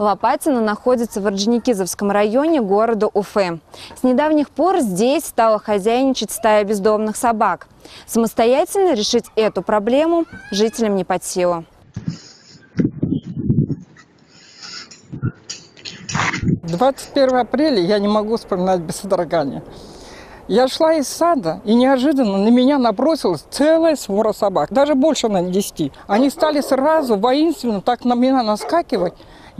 Лопатино находится в Орджоникидзевском районе города Уфы. С недавних пор здесь стала хозяйничать стая бездомных собак. Самостоятельно решить эту проблему жителям не под силу. Двадцать первого апреля я не могу вспоминать без содрогания. Я шла из сада, и неожиданно на меня набросилась целая свора собак, даже больше на 10. Они стали сразу воинственно так на меня наскакивать.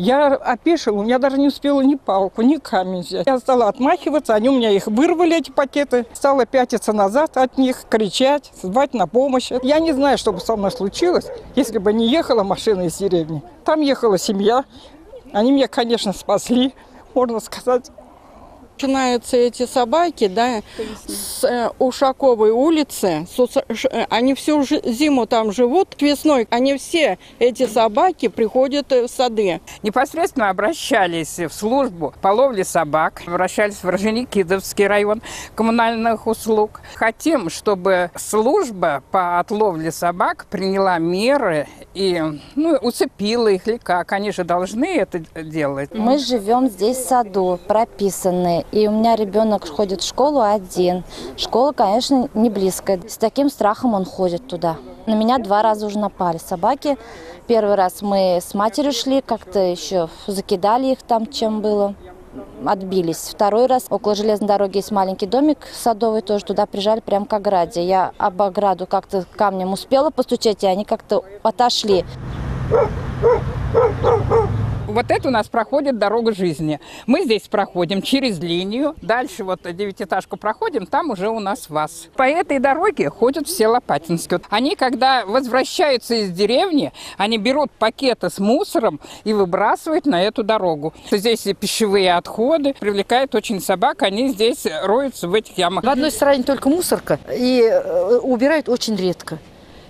Я опешила, у меня даже не успела ни палку, ни камень взять. Я стала отмахиваться, они у меня их вырвали, эти пакеты. Стала пятиться назад от них, кричать, звать на помощь. Я не знаю, что бы со мной случилось, если бы не ехала машина из деревни. Там ехала семья. Они меня, конечно, спасли, можно сказать. Начинаются эти собаки, да, с э, Ушаковой улицы. С Уса- ш- э, Они всю зиму там живут. Весной они все, эти собаки, приходят э, в сады. непосредственно обращались в службу по ловле собак, обращались в Орджоникидзевский район коммунальных услуг. Хотим, чтобы служба по отловле собак приняла меры и ну, усыпила их или как. Они же должны это делать. Мы живем здесь в саду, прописаны. И у меня ребенок ходит в школу один. Школа, конечно, не близкая. С таким страхом он ходит туда. На меня два раза уже напали собаки. Первый раз мы с матерью шли, как-то еще закидали их там, чем было. Отбились. Второй раз около железной дороги есть маленький домик садовый, тоже туда прижали прям к ограде. Я об ограду как-то камнем успела постучать, и они как-то отошли. Вот это у нас проходит дорога жизни. Мы здесь проходим через линию, дальше вот девятиэтажку проходим, там уже у нас ВАЗ. По этой дороге ходят все лопатинские. Они, когда возвращаются из деревни, они берут пакеты с мусором и выбрасывают на эту дорогу. Здесь пищевые отходы, привлекает очень собак, они здесь роются в этих ямах. В одной стороне только мусорка, и э, убирают очень редко.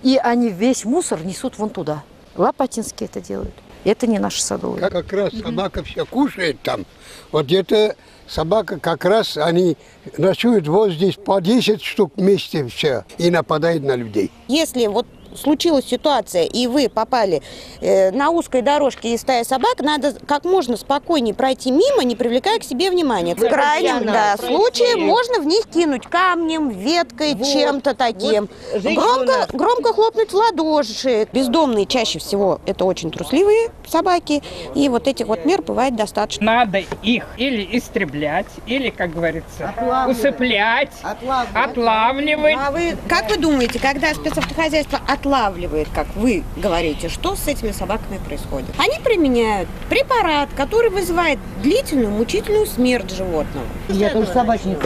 И они весь мусор несут вон туда. Лопатинские это делают. Это не наши садовые. Как, как раз собака все кушает там. Вот где-то собака как раз, они ночуют вот здесь по 10 штук вместе все и нападают на людей. Если вот случилась ситуация, и вы попали э, на узкой дорожке и стая собак, надо как можно спокойнее пройти мимо, не привлекая к себе внимания. В крайнем да, случае можно в них кинуть камнем, веткой, чем-то таким. Громко, громко хлопнуть в ладоши. Бездомные чаще всего это очень трусливые собаки, и вот этих вот мер бывает достаточно. Надо их или истреблять, или, как говорится, усыплять, отлавливать. А вы, как вы думаете, когда спецавтохозяйство отлавливает, как вы говорите, что с этими собаками происходит? Они применяют препарат, который вызывает длительную мучительную смерть животного. Я тоже собачница.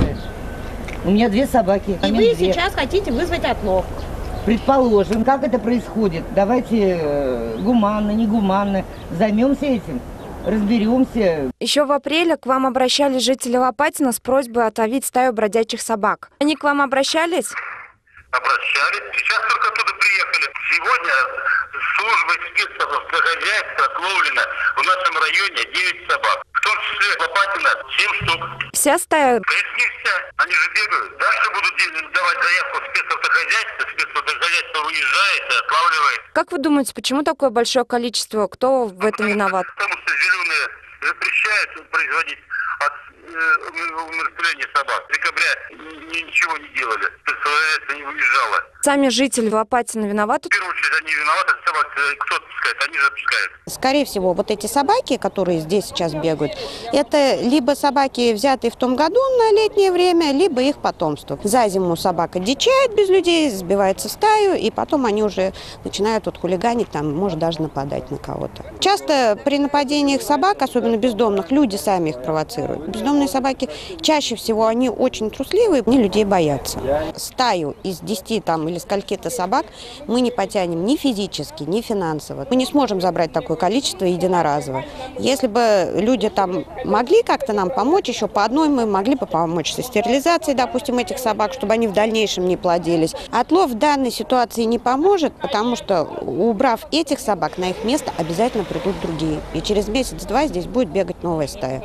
У меня две собаки. И Амин вы две. сейчас хотите вызвать отлов. Предположим, как это происходит. Давайте э, гуманно, негуманно займемся этим, разберемся. Еще в апреле к вам обращались жители Лопатина с просьбой отловить стаю бродячих собак. Они к вам обращались? обращались. Сейчас только приехали. Сегодня службой спецхозяйства отловлено в нашем районе 9 собак. В том числе Лопатина 7 штук. Вся стая не вся. Они же бегают. Дальше будут давать заявку в спецавтохозяйство. Спецавтохозяйство выезжает и отлавливает. Как вы думаете, почему такое большое количество? Кто в этом виноват? Потому что зеленые запрещают производить от умерщвления собак. С декабря ни- ничего не делали. Спецхозяйство не выезжало. Сами жители Лопатина виноваты? В первую очередь они виноваты, собак э, кто отпускает, они же отпускают. Скорее всего, вот эти собаки, которые здесь сейчас бегают, это либо собаки, взятые в том году на летнее время, либо их потомство. За зиму собака дичает без людей, сбивается в стаю, и потом они уже начинают вот хулиганить, там, может даже нападать на кого-то. Часто при нападениях собак, особенно бездомных, люди сами их провоцируют. Бездомные собаки чаще всего, они очень трусливые, они людей боятся. Стаю из 10 там, или скольки-то собак мы не потянем ни физически, ни финансово. Мы не сможем забрать такое количество единоразово. Если бы люди там могли как-то нам помочь, еще по одной мы могли бы помочь со стерилизацией, допустим, этих собак, чтобы они в дальнейшем не плодились. Отлов в данной ситуации не поможет, потому что убрав этих собак, на их место обязательно придут другие. И через месяц-два здесь будет бегать новая стая.